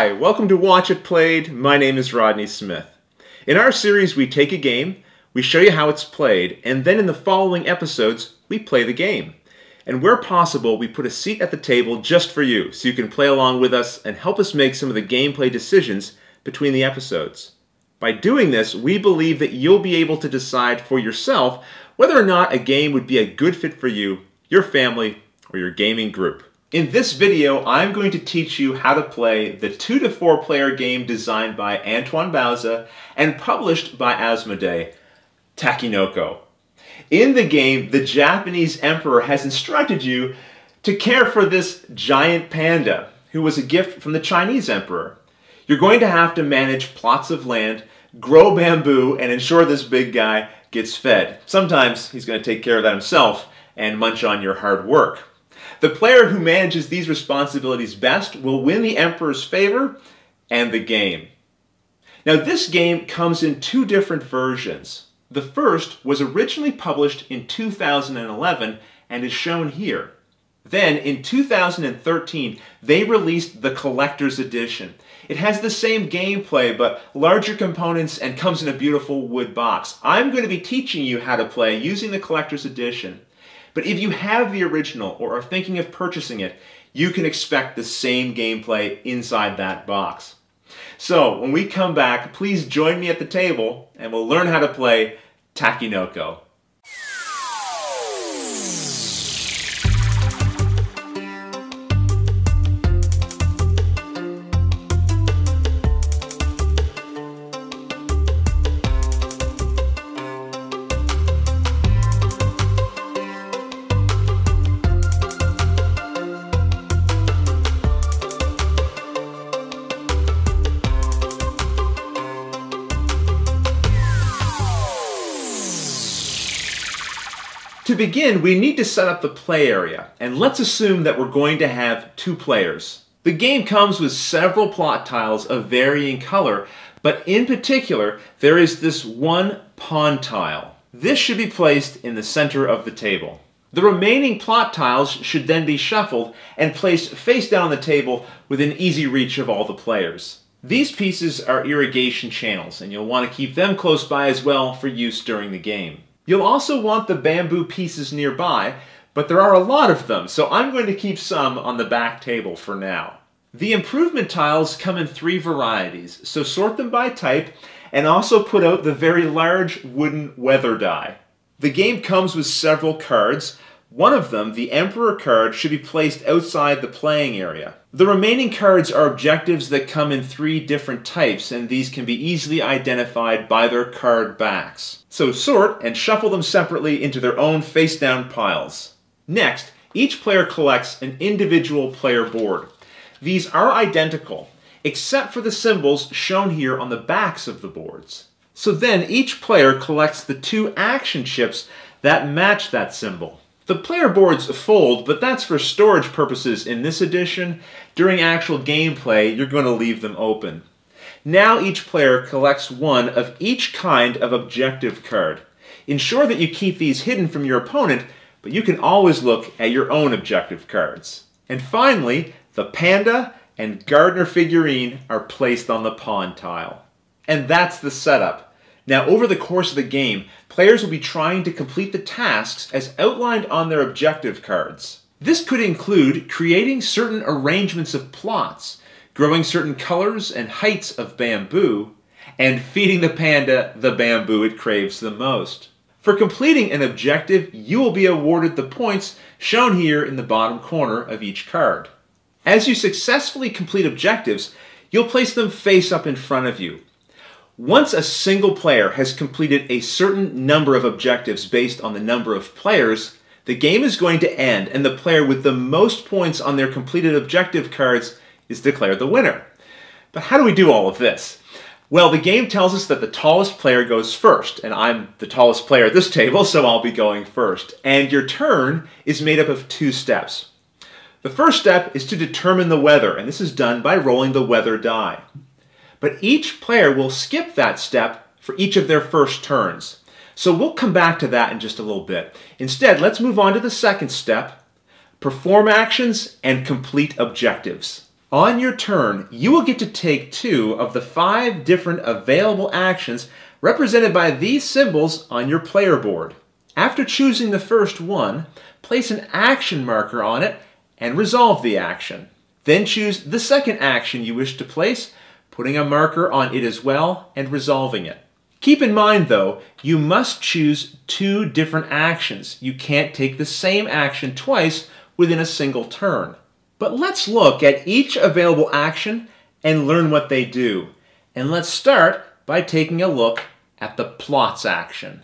Hi, welcome to Watch It Played. My name is Rodney Smith. In our series, we take a game, we show you how it's played, and then in the following episodes, we play the game. And where possible, we put a seat at the table just for you, so you can play along with us and help us make some of the gameplay decisions between the episodes. By doing this, we believe that you'll be able to decide for yourself whether or not a game would be a good fit for you, your family, or your gaming group. In this video, I'm going to teach you how to play the 2 to 4 player game designed by Antoine Bauza and published by Asmodee, Takenoko. In the game, the Japanese emperor has instructed you to care for this giant panda, who was a gift from the Chinese emperor. You're going to have to manage plots of land, grow bamboo, and ensure this big guy gets fed. Sometimes he's going to take care of that himself and munch on your hard work. The player who manages these responsibilities best will win the Emperor's favor and the game. Now, this game comes in two different versions. The first was originally published in 2011 and is shown here. Then, in 2013, they released the Collector's Edition. It has the same gameplay, but larger components and comes in a beautiful wood box. I'm going to be teaching you how to play using the Collector's Edition. But if you have the original or are thinking of purchasing it, you can expect the same gameplay inside that box. So when we come back, please join me at the table and we'll learn how to play Takenoko. To begin, we need to set up the play area, and let's assume that we're going to have two players. The game comes with several plot tiles of varying color, but in particular, there is this one pond tile. This should be placed in the center of the table. The remaining plot tiles should then be shuffled and placed face down on the table within easy reach of all the players. These pieces are irrigation channels, and you'll want to keep them close by as well for use during the game. You'll also want the bamboo pieces nearby, but there are a lot of them, so I'm going to keep some on the back table for now. The improvement tiles come in three varieties, so sort them by type and also put out the very large wooden weather die. The game comes with several cards, one of them, the Emperor card, should be placed outside the playing area. The remaining cards are objectives that come in three different types, and these can be easily identified by their card backs. So sort and shuffle them separately into their own face-down piles. Next, each player collects an individual player board. These are identical, except for the symbols shown here on the backs of the boards. So then each player collects the two action chips that match that symbol. The player boards fold, but that's for storage purposes in this edition. During actual gameplay, you're going to leave them open. Now each player collects one of each kind of objective card. Ensure that you keep these hidden from your opponent, but you can always look at your own objective cards. And finally, the panda and gardener figurine are placed on the pond tile. And that's the setup. Now, over the course of the game, players will be trying to complete the tasks as outlined on their objective cards. This could include creating certain arrangements of plots, growing certain colors and heights of bamboo, and feeding the panda the bamboo it craves the most. For completing an objective, you will be awarded the points shown here in the bottom corner of each card. As you successfully complete objectives, you'll place them face up in front of you, once a single player has completed a certain number of objectives based on the number of players, the game is going to end and the player with the most points on their completed objective cards is declared the winner. But how do we do all of this? Well, the game tells us that the tallest player goes first, and I'm the tallest player at this table, so I'll be going first. And your turn is made up of two steps. The first step is to determine the weather, and this is done by rolling the weather die but each player will skip that step for each of their first turns. So we'll come back to that in just a little bit. Instead, let's move on to the second step, perform actions and complete objectives. On your turn, you will get to take two of the five different available actions represented by these symbols on your player board. After choosing the first one, place an action marker on it and resolve the action. Then choose the second action you wish to place, putting a marker on it as well and resolving it. Keep in mind though, you must choose two different actions. You can't take the same action twice within a single turn. But let's look at each available action and learn what they do. And let's start by taking a look at the plots action.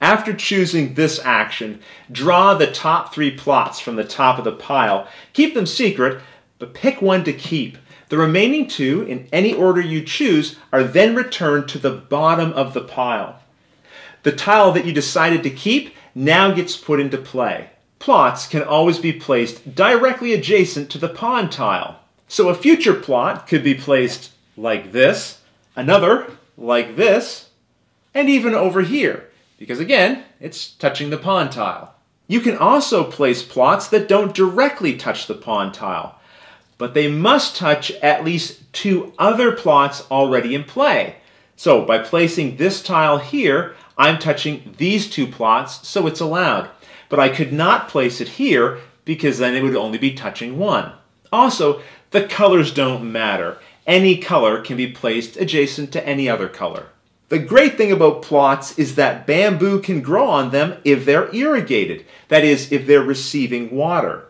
After choosing this action, draw the top three plots from the top of the pile. Keep them secret, but pick one to keep. The remaining two, in any order you choose, are then returned to the bottom of the pile. The tile that you decided to keep now gets put into play plots can always be placed directly adjacent to the pond tile. So a future plot could be placed like this, another like this, and even over here, because again, it's touching the pond tile. You can also place plots that don't directly touch the pond tile, but they must touch at least two other plots already in play. So by placing this tile here, I'm touching these two plots, so it's allowed but I could not place it here because then it would only be touching one. Also, the colors don't matter. Any color can be placed adjacent to any other color. The great thing about plots is that bamboo can grow on them if they're irrigated, that is, if they're receiving water.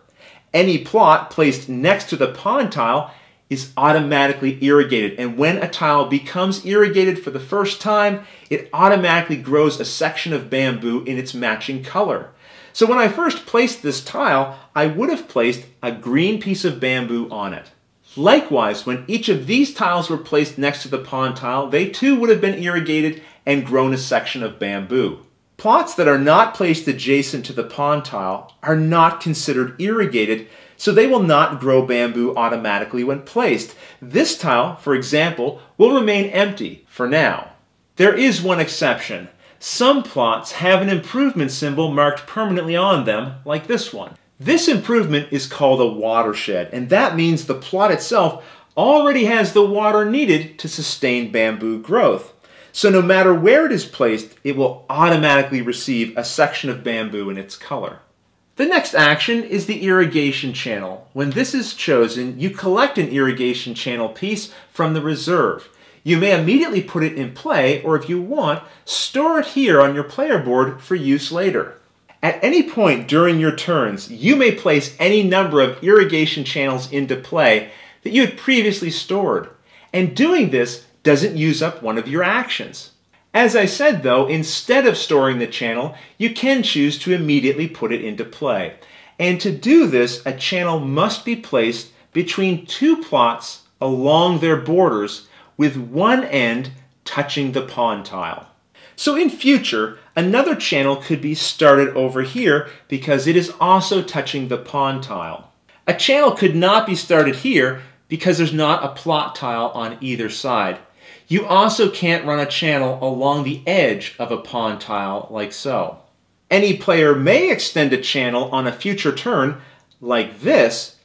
Any plot placed next to the pond tile is automatically irrigated, and when a tile becomes irrigated for the first time, it automatically grows a section of bamboo in its matching color. So when I first placed this tile, I would have placed a green piece of bamboo on it. Likewise, when each of these tiles were placed next to the pond tile, they too would have been irrigated and grown a section of bamboo. Plots that are not placed adjacent to the pond tile are not considered irrigated, so they will not grow bamboo automatically when placed. This tile, for example, will remain empty for now. There is one exception. Some plots have an improvement symbol marked permanently on them, like this one. This improvement is called a watershed, and that means the plot itself already has the water needed to sustain bamboo growth. So no matter where it is placed, it will automatically receive a section of bamboo in its color. The next action is the irrigation channel. When this is chosen, you collect an irrigation channel piece from the reserve. You may immediately put it in play, or if you want, store it here on your player board for use later. At any point during your turns, you may place any number of irrigation channels into play that you had previously stored. And doing this doesn't use up one of your actions. As I said though, instead of storing the channel, you can choose to immediately put it into play. And to do this, a channel must be placed between two plots along their borders with one end touching the pond tile. So in future, another channel could be started over here because it is also touching the pond tile. A channel could not be started here because there's not a plot tile on either side. You also can't run a channel along the edge of a pond tile like so. Any player may extend a channel on a future turn, like this,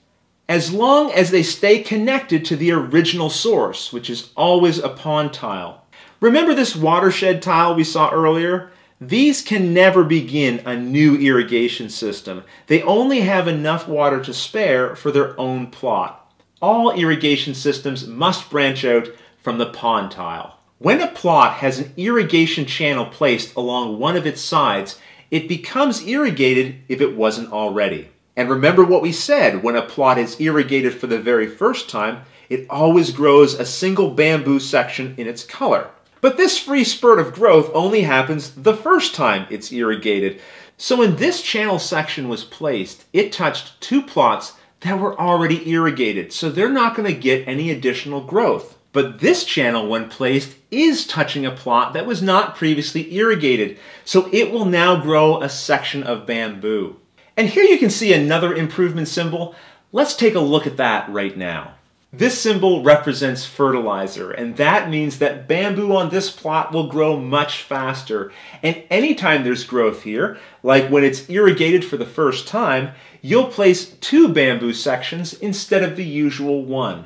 as long as they stay connected to the original source, which is always a pond tile. Remember this watershed tile we saw earlier? These can never begin a new irrigation system. They only have enough water to spare for their own plot. All irrigation systems must branch out from the pond tile. When a plot has an irrigation channel placed along one of its sides, it becomes irrigated if it wasn't already. And remember what we said, when a plot is irrigated for the very first time, it always grows a single bamboo section in its color. But this free spurt of growth only happens the first time it's irrigated. So when this channel section was placed, it touched two plots that were already irrigated, so they're not going to get any additional growth. But this channel, when placed, is touching a plot that was not previously irrigated, so it will now grow a section of bamboo. And here you can see another improvement symbol. Let's take a look at that right now. This symbol represents fertilizer, and that means that bamboo on this plot will grow much faster. And anytime there's growth here, like when it's irrigated for the first time, you'll place two bamboo sections instead of the usual one.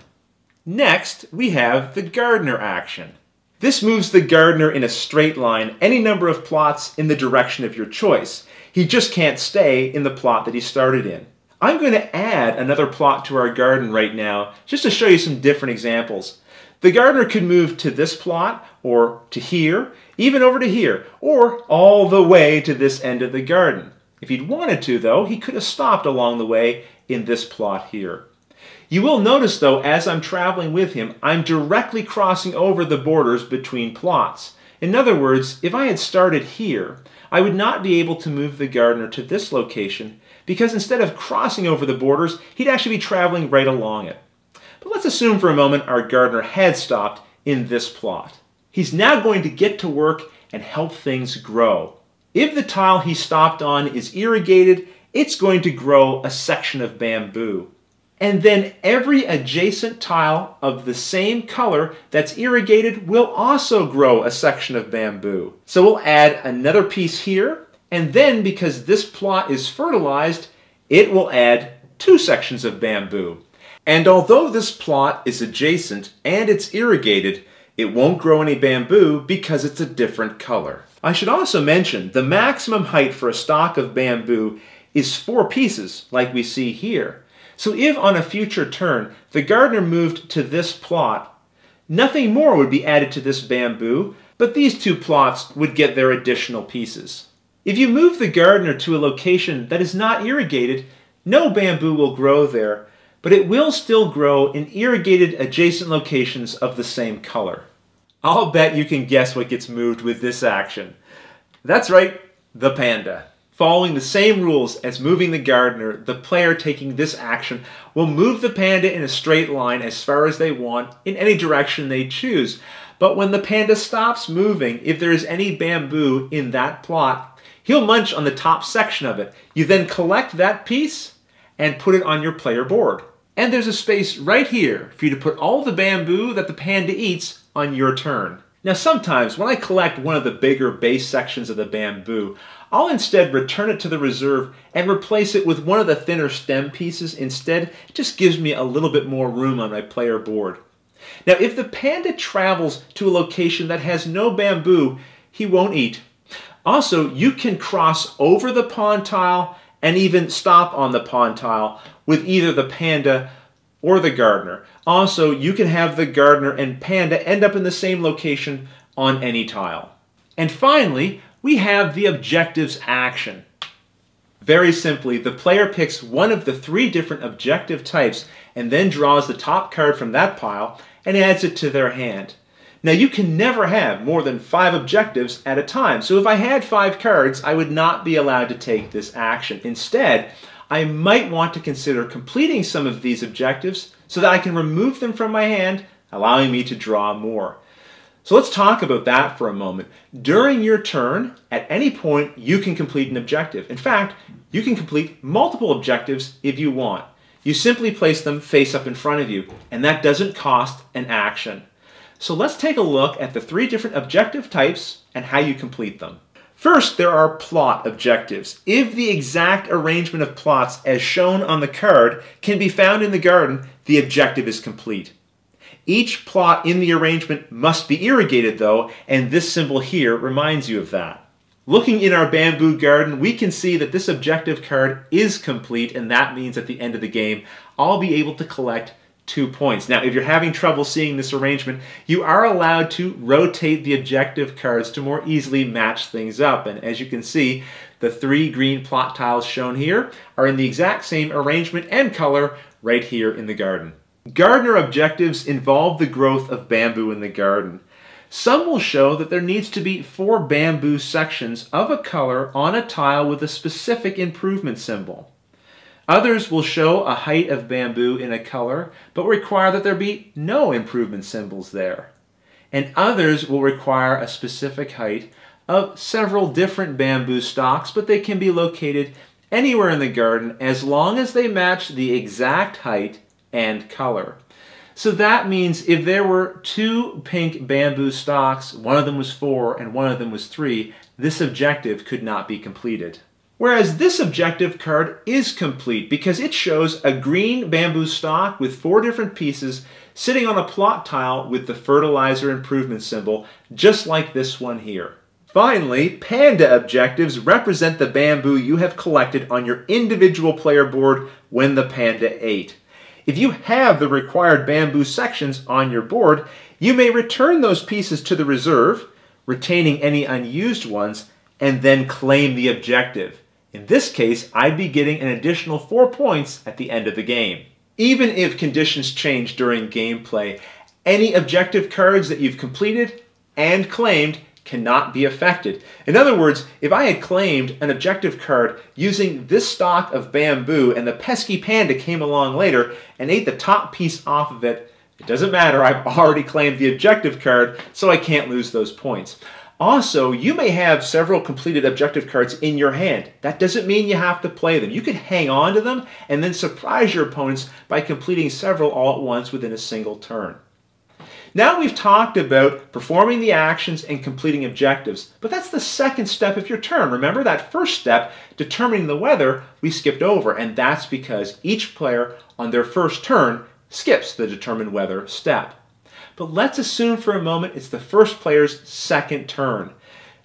Next, we have the gardener action. This moves the gardener in a straight line any number of plots in the direction of your choice. He just can't stay in the plot that he started in. I'm going to add another plot to our garden right now just to show you some different examples. The gardener could move to this plot, or to here, even over to here, or all the way to this end of the garden. If he'd wanted to, though, he could have stopped along the way in this plot here. You will notice, though, as I'm traveling with him, I'm directly crossing over the borders between plots. In other words, if I had started here, I would not be able to move the gardener to this location because instead of crossing over the borders, he'd actually be traveling right along it. But let's assume for a moment our gardener had stopped in this plot. He's now going to get to work and help things grow. If the tile he stopped on is irrigated, it's going to grow a section of bamboo. And then every adjacent tile of the same color that's irrigated will also grow a section of bamboo. So we'll add another piece here, and then because this plot is fertilized, it will add two sections of bamboo. And although this plot is adjacent and it's irrigated, it won't grow any bamboo because it's a different color. I should also mention the maximum height for a stalk of bamboo is four pieces, like we see here. So if on a future turn the gardener moved to this plot, nothing more would be added to this bamboo, but these two plots would get their additional pieces. If you move the gardener to a location that is not irrigated, no bamboo will grow there, but it will still grow in irrigated adjacent locations of the same color. I'll bet you can guess what gets moved with this action. That's right, the panda. Following the same rules as moving the gardener, the player taking this action will move the panda in a straight line as far as they want in any direction they choose. But when the panda stops moving, if there is any bamboo in that plot, he'll munch on the top section of it. You then collect that piece and put it on your player board. And there's a space right here for you to put all the bamboo that the panda eats on your turn. Now sometimes when I collect one of the bigger base sections of the bamboo, I'll instead return it to the reserve and replace it with one of the thinner stem pieces. Instead, it just gives me a little bit more room on my player board. Now if the panda travels to a location that has no bamboo, he won't eat. Also, you can cross over the pond tile and even stop on the pond tile with either the panda or the gardener. Also, you can have the gardener and panda end up in the same location on any tile. And finally, we have the objectives action. Very simply, the player picks one of the three different objective types and then draws the top card from that pile and adds it to their hand. Now you can never have more than five objectives at a time. So if I had five cards, I would not be allowed to take this action. Instead, I might want to consider completing some of these objectives so that I can remove them from my hand, allowing me to draw more. So let's talk about that for a moment. During your turn, at any point, you can complete an objective. In fact, you can complete multiple objectives if you want. You simply place them face up in front of you, and that doesn't cost an action. So let's take a look at the three different objective types and how you complete them. First, there are plot objectives. If the exact arrangement of plots as shown on the card can be found in the garden, the objective is complete. Each plot in the arrangement must be irrigated though, and this symbol here reminds you of that. Looking in our bamboo garden, we can see that this objective card is complete, and that means at the end of the game, I'll be able to collect two points. Now, if you're having trouble seeing this arrangement, you are allowed to rotate the objective cards to more easily match things up. And as you can see, the three green plot tiles shown here are in the exact same arrangement and color right here in the garden. Gardener objectives involve the growth of bamboo in the garden. Some will show that there needs to be four bamboo sections of a color on a tile with a specific improvement symbol. Others will show a height of bamboo in a color, but require that there be no improvement symbols there. And others will require a specific height of several different bamboo stalks, but they can be located anywhere in the garden as long as they match the exact height and color. So that means if there were two pink bamboo stalks, one of them was four and one of them was three, this objective could not be completed. Whereas this objective card is complete because it shows a green bamboo stalk with four different pieces sitting on a plot tile with the fertilizer improvement symbol, just like this one here. Finally, panda objectives represent the bamboo you have collected on your individual player board when the panda ate. If you have the required bamboo sections on your board, you may return those pieces to the reserve, retaining any unused ones, and then claim the objective. In this case, I'd be getting an additional 4 points at the end of the game. Even if conditions change during gameplay, any objective cards that you've completed and claimed cannot be affected. In other words, if I had claimed an objective card using this stalk of bamboo and the pesky panda came along later and ate the top piece off of it, it doesn't matter, I've already claimed the objective card, so I can't lose those points. Also, you may have several completed objective cards in your hand. That doesn't mean you have to play them. You can hang on to them and then surprise your opponents by completing several all at once within a single turn. Now we've talked about performing the actions and completing objectives, but that's the second step of your turn. Remember that first step, determining the weather, we skipped over, and that's because each player on their first turn skips the determine weather step. But let's assume for a moment it's the first player's second turn.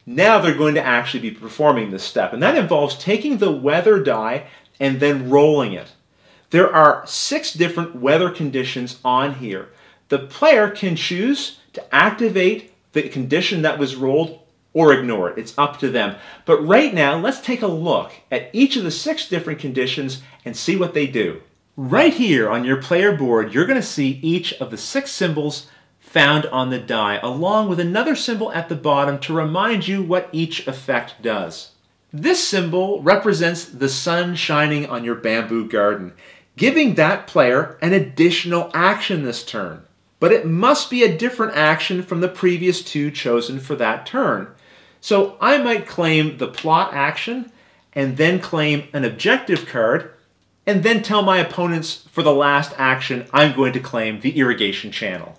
Now they're going to actually be performing this step, and that involves taking the weather die and then rolling it. There are six different weather conditions on here. The player can choose to activate the condition that was rolled or ignore it. It's up to them. But right now, let's take a look at each of the six different conditions and see what they do. Right here on your player board, you're going to see each of the six symbols found on the die, along with another symbol at the bottom to remind you what each effect does. This symbol represents the sun shining on your bamboo garden, giving that player an additional action this turn. But it must be a different action from the previous two chosen for that turn. So I might claim the plot action and then claim an objective card and then tell my opponents for the last action I'm going to claim the irrigation channel.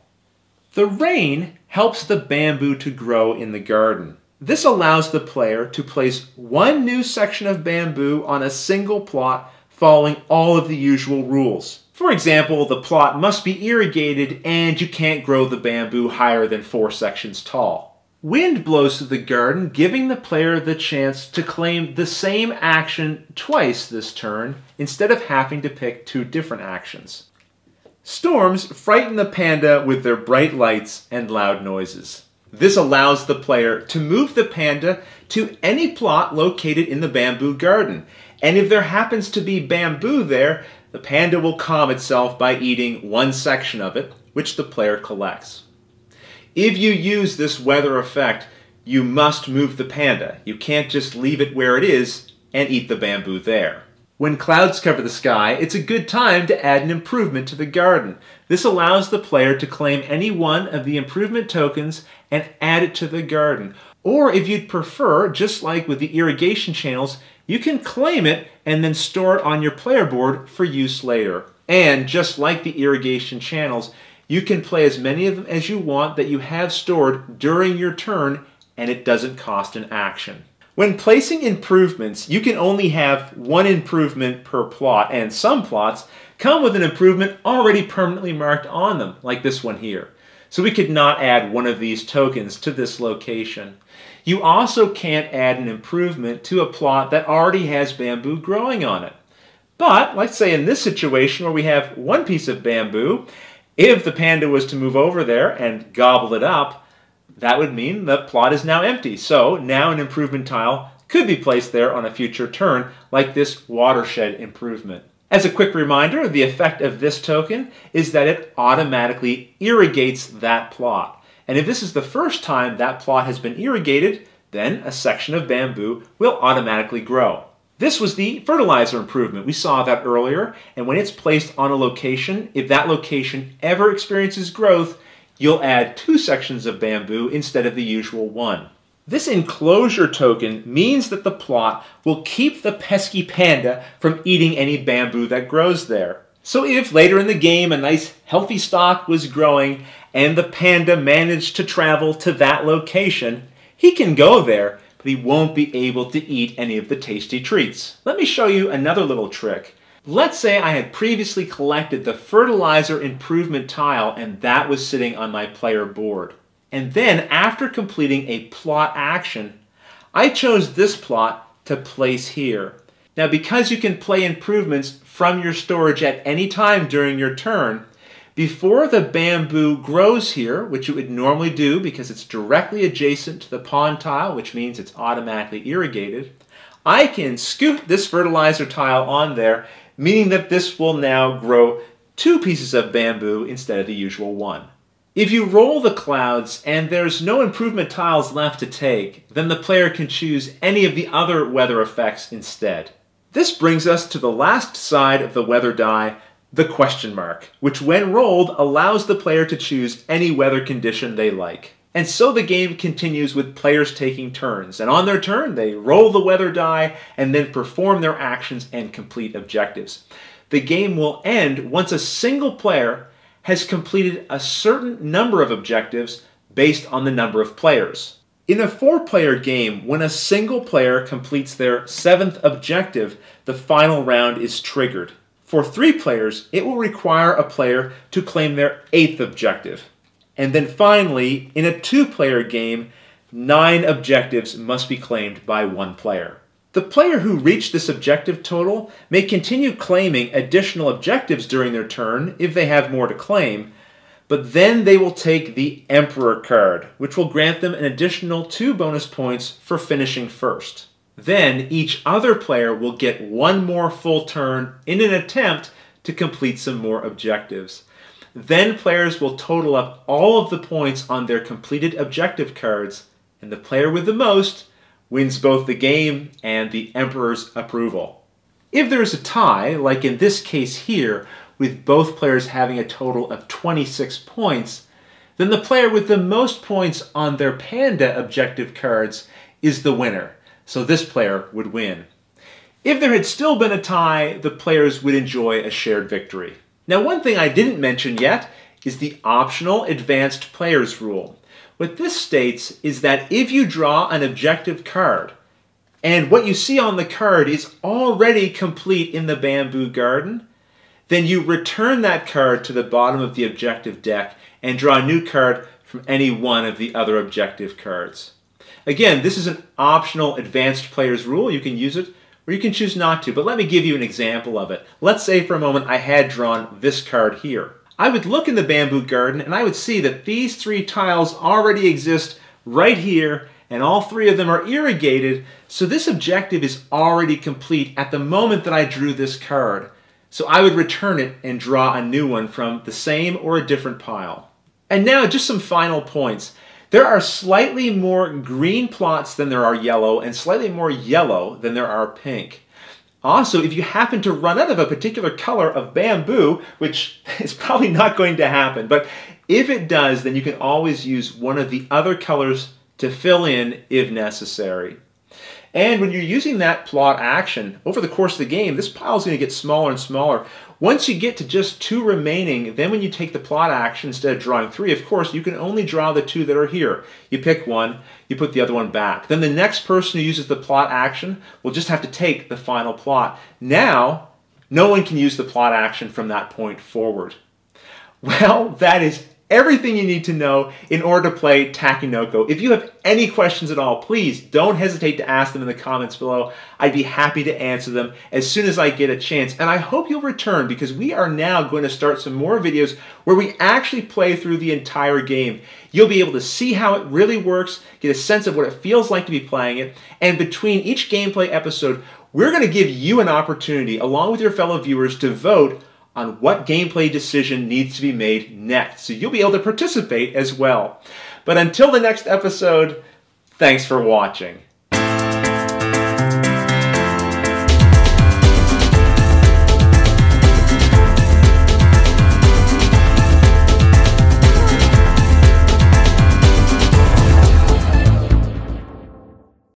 The rain helps the bamboo to grow in the garden. This allows the player to place one new section of bamboo on a single plot following all of the usual rules. For example, the plot must be irrigated and you can't grow the bamboo higher than four sections tall. Wind blows through the garden, giving the player the chance to claim the same action twice this turn instead of having to pick two different actions. Storms frighten the panda with their bright lights and loud noises. This allows the player to move the panda to any plot located in the bamboo garden. And if there happens to be bamboo there, the panda will calm itself by eating one section of it, which the player collects. If you use this weather effect, you must move the panda. You can't just leave it where it is and eat the bamboo there. When clouds cover the sky, it's a good time to add an improvement to the garden. This allows the player to claim any one of the improvement tokens and add it to the garden. Or if you'd prefer, just like with the irrigation channels, you can claim it and then store it on your player board for use later. And just like the irrigation channels, you can play as many of them as you want that you have stored during your turn and it doesn't cost an action. When placing improvements, you can only have one improvement per plot, and some plots come with an improvement already permanently marked on them, like this one here. So we could not add one of these tokens to this location. You also can't add an improvement to a plot that already has bamboo growing on it. But, let's say in this situation where we have one piece of bamboo, if the panda was to move over there and gobble it up, that would mean the plot is now empty. So now an improvement tile could be placed there on a future turn, like this watershed improvement. As a quick reminder, the effect of this token is that it automatically irrigates that plot. And if this is the first time that plot has been irrigated, then a section of bamboo will automatically grow. This was the fertilizer improvement. We saw that earlier, and when it's placed on a location, if that location ever experiences growth, you'll add two sections of bamboo instead of the usual one. This enclosure token means that the plot will keep the pesky panda from eating any bamboo that grows there. So if later in the game a nice healthy stalk was growing and the panda managed to travel to that location, he can go there, but he won't be able to eat any of the tasty treats. Let me show you another little trick. Let's say I had previously collected the fertilizer improvement tile and that was sitting on my player board. And then after completing a plot action, I chose this plot to place here. Now because you can play improvements from your storage at any time during your turn, before the bamboo grows here, which it would normally do because it's directly adjacent to the pond tile, which means it's automatically irrigated, I can scoot this fertilizer tile on there, meaning that this will now grow two pieces of bamboo instead of the usual one. If you roll the clouds and there's no improvement tiles left to take, then the player can choose any of the other weather effects instead. This brings us to the last side of the weather die, the question mark, which when rolled allows the player to choose any weather condition they like. And so the game continues with players taking turns, and on their turn they roll the weather die and then perform their actions and complete objectives. The game will end once a single player has completed a certain number of objectives based on the number of players. In a four player game, when a single player completes their seventh objective, the final round is triggered. For three players, it will require a player to claim their eighth objective. And then finally, in a two player game, nine objectives must be claimed by one player. The player who reached this objective total may continue claiming additional objectives during their turn if they have more to claim, but then they will take the Emperor card, which will grant them an additional two bonus points for finishing first. Then each other player will get one more full turn in an attempt to complete some more objectives. Then players will total up all of the points on their completed objective cards, and the player with the most wins both the game and the Emperor's approval. If there is a tie, like in this case here, with both players having a total of 26 points, then the player with the most points on their Panda objective cards is the winner so this player would win. If there had still been a tie, the players would enjoy a shared victory. Now, one thing I didn't mention yet is the optional advanced players rule. What this states is that if you draw an objective card, and what you see on the card is already complete in the bamboo garden, then you return that card to the bottom of the objective deck and draw a new card from any one of the other objective cards. Again, this is an optional advanced players rule. You can use it or you can choose not to, but let me give you an example of it. Let's say for a moment I had drawn this card here. I would look in the bamboo garden and I would see that these three tiles already exist right here and all three of them are irrigated, so this objective is already complete at the moment that I drew this card. So I would return it and draw a new one from the same or a different pile. And now just some final points. There are slightly more green plots than there are yellow and slightly more yellow than there are pink. Also, if you happen to run out of a particular color of bamboo, which is probably not going to happen, but if it does, then you can always use one of the other colors to fill in if necessary. And when you're using that plot action over the course of the game, this pile is going to get smaller and smaller. Once you get to just two remaining, then when you take the plot action instead of drawing three, of course, you can only draw the two that are here. You pick one, you put the other one back. Then the next person who uses the plot action will just have to take the final plot. Now, no one can use the plot action from that point forward. Well, that is everything you need to know in order to play Takenoko. If you have any questions at all, please don't hesitate to ask them in the comments below. I'd be happy to answer them as soon as I get a chance. And I hope you'll return because we are now going to start some more videos where we actually play through the entire game. You'll be able to see how it really works, get a sense of what it feels like to be playing it, and between each gameplay episode, we're going to give you an opportunity, along with your fellow viewers, to vote on what gameplay decision needs to be made next. So you'll be able to participate as well. But until the next episode, thanks for watching.